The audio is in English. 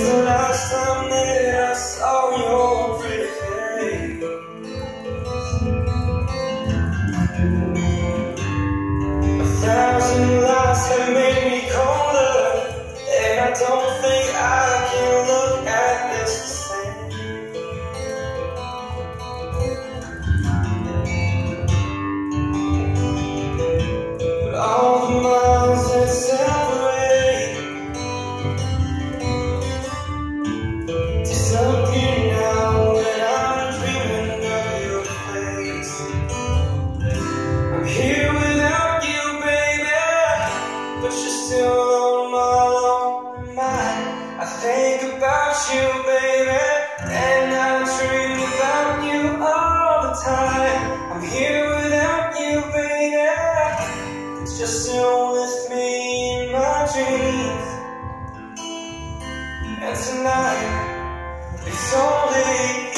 When's the last time that I saw your pretty face? I think about you, baby, and I dream about you all the time. I'm here without you, baby. It's just you with me in my dreams. And tonight, it's only.